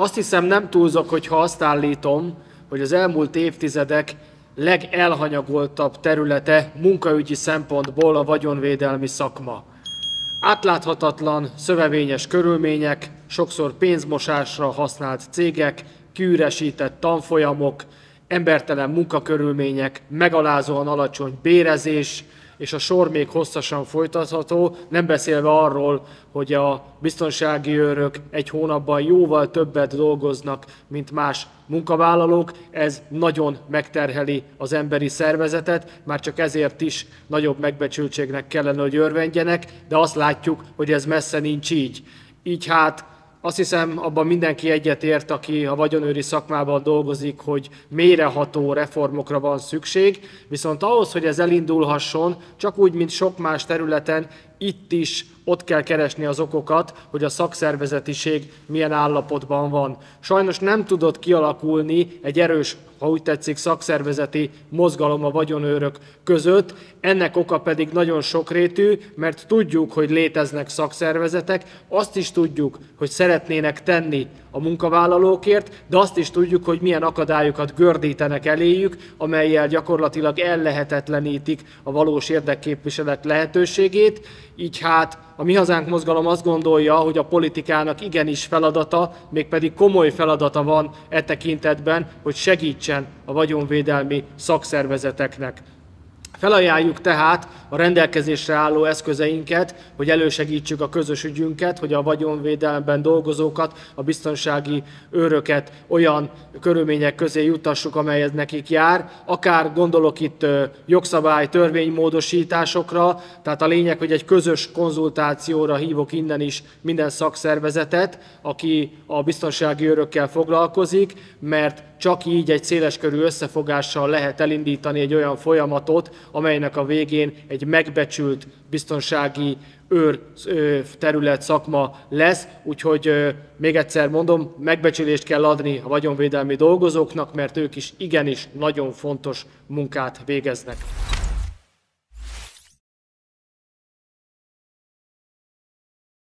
Azt hiszem nem túlzok, hogyha azt állítom, hogy az elmúlt évtizedek legelhanyagoltabb területe munkaügyi szempontból a vagyonvédelmi szakma. Átláthatatlan, szövevényes körülmények, sokszor pénzmosásra használt cégek, kiüresített tanfolyamok, embertelen munkakörülmények, megalázóan alacsony bérezés, és a sor még hosszasan folytatható, nem beszélve arról, hogy a biztonsági őrök egy hónapban jóval többet dolgoznak, mint más munkavállalók. Ez nagyon megterheli az emberi szervezetet, már csak ezért is nagyobb megbecsültségnek kellene, hogy örvendjenek, de azt látjuk, hogy ez messze nincs így. Így hát azt hiszem, abban mindenki egyetért, aki a vagyonőri szakmában dolgozik, hogy mélyreható reformokra van szükség, viszont ahhoz, hogy ez elindulhasson, csak úgy, mint sok más területen, itt is ott kell keresni az okokat, hogy a szakszervezetiség milyen állapotban van. Sajnos nem tudott kialakulni egy erős, ha úgy tetszik, szakszervezeti mozgalom a vagyonőrök között. Ennek oka pedig nagyon sokrétű, mert tudjuk, hogy léteznek szakszervezetek, azt is tudjuk, hogy szeretnének tenni a munkavállalókért, de azt is tudjuk, hogy milyen akadályokat gördítenek eléjük, amelyel gyakorlatilag ellehetetlenítik a valós érdekképviselet lehetőségét. Így hát a Mi Hazánk mozgalom azt gondolja, hogy a politikának igenis feladata, mégpedig komoly feladata van e tekintetben, hogy segítsen a vagyonvédelmi szakszervezeteknek. Felajánljuk tehát a rendelkezésre álló eszközeinket, hogy elősegítsük a közös ügyünket, hogy a vagyonvédelemben dolgozókat, a biztonsági őröket olyan körülmények közé juttassuk, amelyet nekik jár. Akár gondolok itt jogszabály, törvénymódosításokra, tehát a lényeg, hogy egy közös konzultációra hívok innen is minden szakszervezetet, aki a biztonsági őrökkel foglalkozik, mert csak így egy széleskörű összefogással lehet elindítani egy olyan folyamatot, amelynek a végén egy megbecsült biztonsági őr terület szakma lesz, úgyhogy még egyszer mondom, megbecsülést kell adni a vagyonvédelmi dolgozóknak, mert ők is igenis nagyon fontos munkát végeznek.